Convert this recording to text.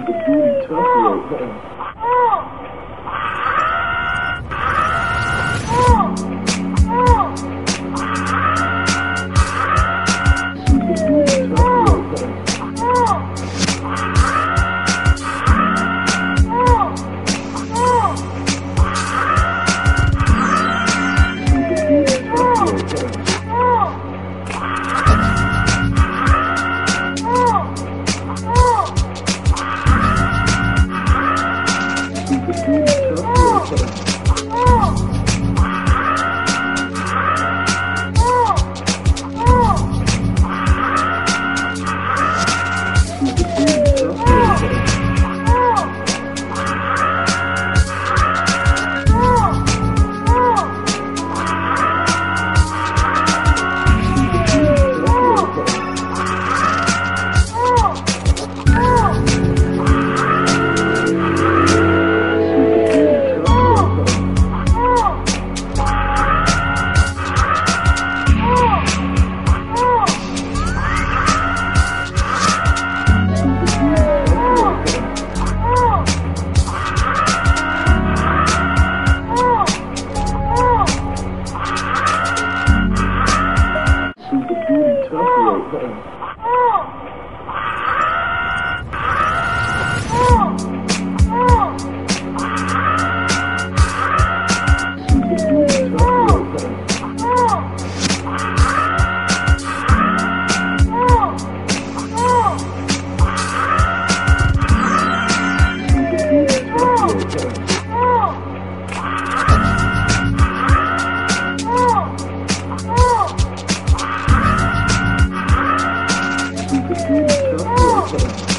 super duty tough rope. Excellent. Corrientes. Welcome.